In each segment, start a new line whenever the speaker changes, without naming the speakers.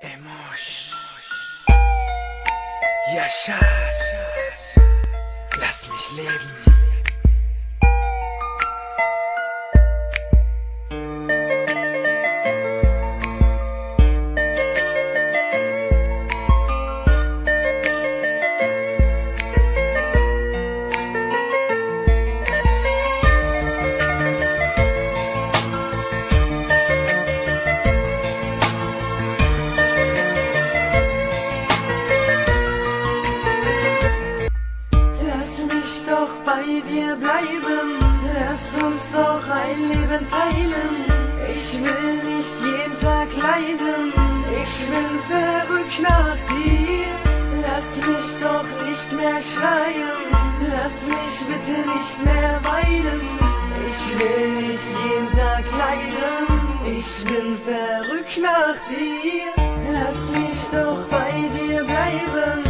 Emosh. Yasha. Lass mich leben.
Bei dir bleiben, lass uns doch ein Leben teilen. Ich will nicht jeden Tag leiden, ich bin verrückt nach dir. Lass mich doch nicht mehr schreien, lass mich bitte nicht mehr weinen. Ich will nicht jeden Tag leiden, ich bin verrückt nach dir. Lass mich doch bei dir bleiben,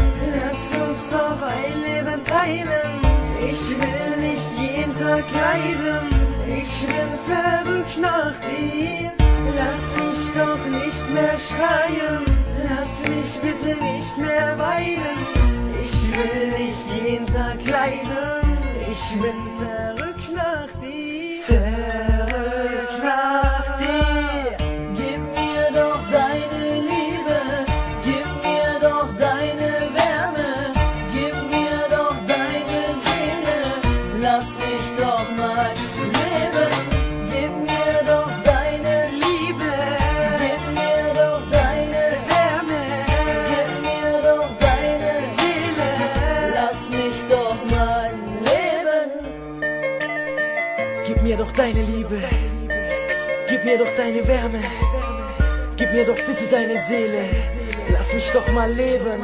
Tag ich bin verrückt nach dir. Lass mich doch nicht mehr schreien, lass mich bitte nicht mehr weinen. Ich will nicht jeden Tag leiden, ich bin verrückt nach dir. Gib mir doch deine Liebe. Gib mir doch deine Wärme. Gib mir doch
bitte deine Seele. Lass mich doch mal leben.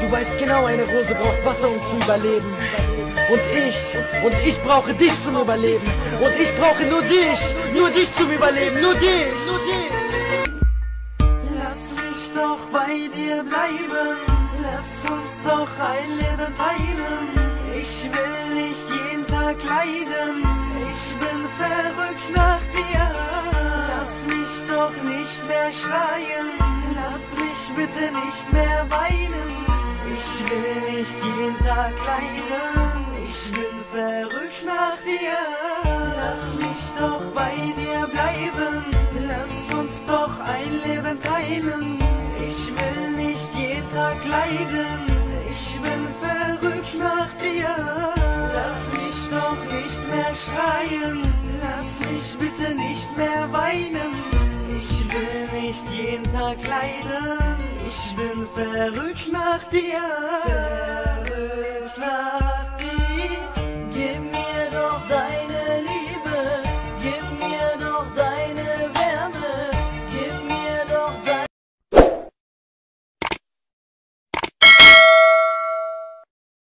Du weißt genau, eine Rose braucht Wasser, um zu überleben. Und ich, und ich brauche dich zum Überleben. Und ich brauche nur dich, nur dich zum Überleben, nur dich. Nur dich.
Lass mich doch bei dir bleiben, lass uns doch ein Leben teilen. Leiden, ich bin verrückt nach dir. Lass mich doch nicht mehr schreien, lass mich bitte nicht mehr weinen. Ich will nicht jeden Tag leiden, ich bin verrückt nach dir. Lass mich doch bei dir bleiben, lass uns doch ein Leben teilen. Ich will nicht jeden Tag leiden, ich bin verrückt nach dir. Schreien, lass mich bitte nicht mehr weinen. Ich will nicht jeden Tag leiden, ich bin verrückt nach dir. Verrückt nach dir.